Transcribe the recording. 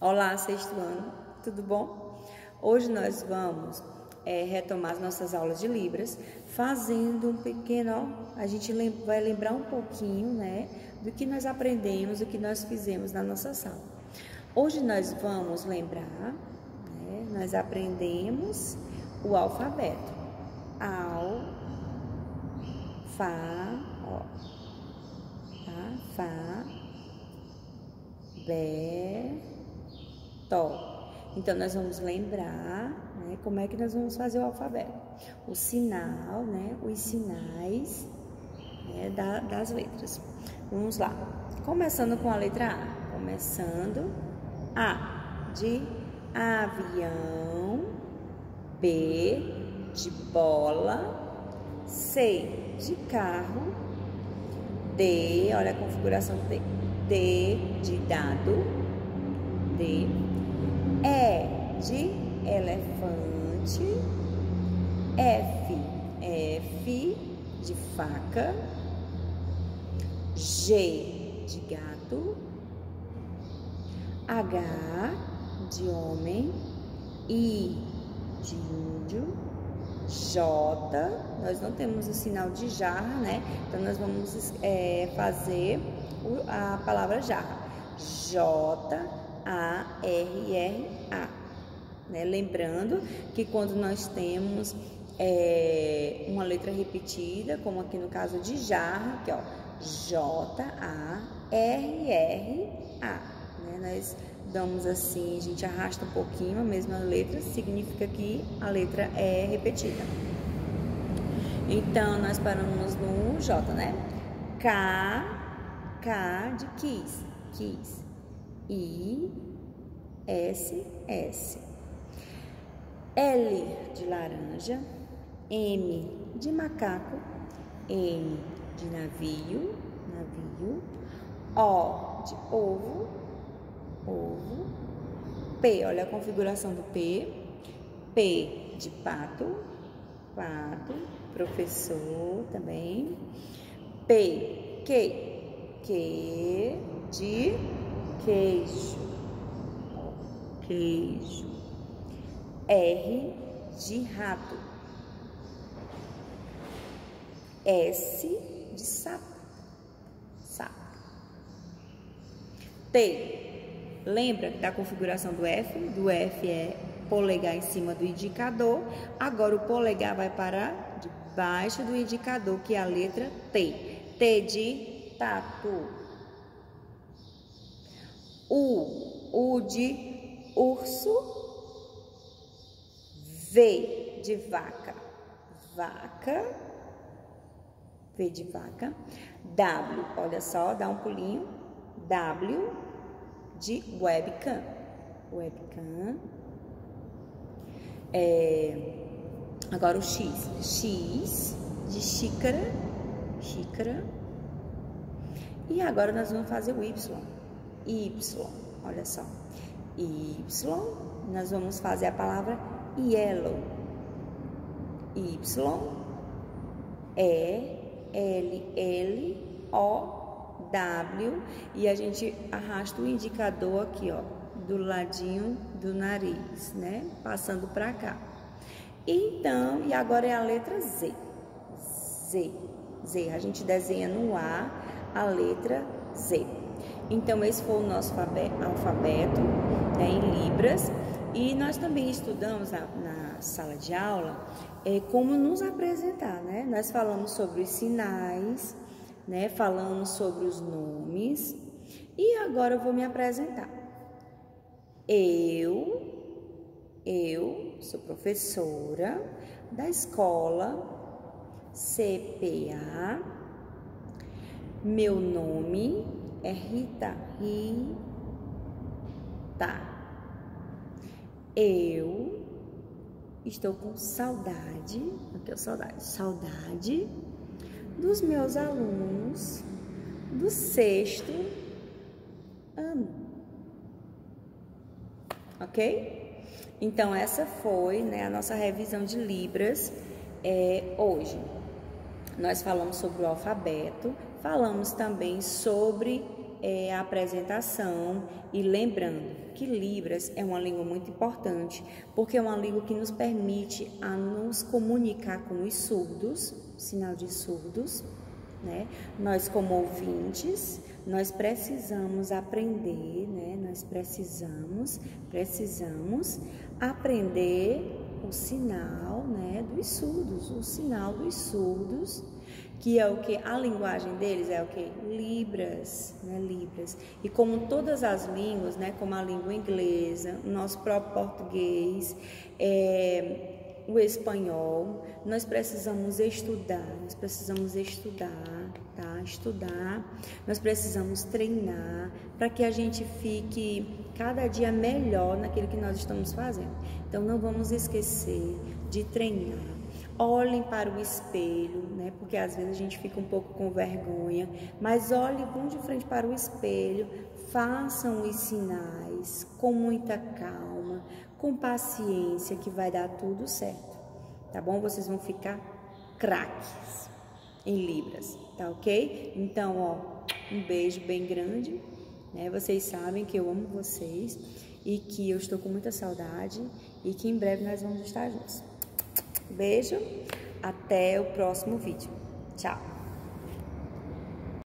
Olá, sexto ano, tudo bom? Hoje nós vamos é, retomar as nossas aulas de Libras, fazendo um pequeno, ó, a gente vai lembrar um pouquinho, né, do que nós aprendemos, do que nós fizemos na nossa sala. Hoje nós vamos lembrar, né, nós aprendemos o alfabeto. Al, Fá, ó, tá? Fá, Bé, Tó. Então, nós vamos lembrar né, como é que nós vamos fazer o alfabeto. O sinal, né, os sinais né, da, das letras. Vamos lá. Começando com a letra A. Começando A de avião, B de bola, C de carro, D, olha a configuração D, D de dado, D de elefante. F, F de faca. G de gato. H de homem. I de índio. J, nós não temos o sinal de jarra, né? Então nós vamos é, fazer a palavra jarra. J, a-R-R-A. Né? Lembrando que quando nós temos é, uma letra repetida, como aqui no caso de jarra, que ó, J-A-R-R-A. Né? Nós damos assim, a gente arrasta um pouquinho a mesma letra, significa que a letra é repetida. Então, nós paramos no J, né? K, K de quis, quis. I, S, S. L de laranja, M de macaco, N de navio, navio, O de ovo, ovo, P, olha a configuração do P, P de pato, pato, professor também, P, que, que de queijo, queijo. R de rato. S de sapo, sapo. T. Lembra da configuração do F? Do F é polegar em cima do indicador. Agora o polegar vai para debaixo do indicador, que é a letra T. T de tatu. U, U de urso, V de vaca, vaca, V de vaca, W, olha só, dá um pulinho, W de webcam, webcam, é, agora o X, X de xícara, xícara, e agora nós vamos fazer o Y. Y, olha só. Y, nós vamos fazer a palavra yellow. Y, E, L, L, O, W. E a gente arrasta o indicador aqui, ó, do ladinho do nariz, né? Passando para cá. Então, e agora é a letra Z. Z. Z. A gente desenha no A a letra Z. Então, esse foi o nosso alfabeto né, em Libras. E nós também estudamos na, na sala de aula é, como nos apresentar, né? Nós falamos sobre os sinais, né? Falamos sobre os nomes. E agora eu vou me apresentar. Eu, eu sou professora da escola CPA. Meu nome é Rita. Rita. Eu estou com saudade, não tenho saudade, saudade dos meus alunos do sexto ano. Ok? Então, essa foi né, a nossa revisão de Libras é, hoje. Nós falamos sobre o alfabeto, falamos também sobre é, a apresentação e lembrando que Libras é uma língua muito importante, porque é uma língua que nos permite a nos comunicar com os surdos, sinal de surdos, né? Nós como ouvintes, nós precisamos aprender, né? Nós precisamos, precisamos aprender o sinal, né, dos surdos, o sinal dos surdos que é o que a linguagem deles é o que libras, né, libras. E como todas as línguas, né, como a língua inglesa, o nosso próprio português, é, o espanhol, nós precisamos estudar, nós precisamos estudar, tá? Estudar, nós precisamos treinar para que a gente fique cada dia melhor naquilo que nós estamos fazendo. Então não vamos esquecer de treinar olhem para o espelho, né? Porque às vezes a gente fica um pouco com vergonha, mas olhem, vão de frente para o espelho, façam os sinais com muita calma, com paciência, que vai dar tudo certo, tá bom? Vocês vão ficar craques em Libras, tá ok? Então, ó, um beijo bem grande, né? Vocês sabem que eu amo vocês e que eu estou com muita saudade e que em breve nós vamos estar juntos. Beijo, até o próximo vídeo. Tchau!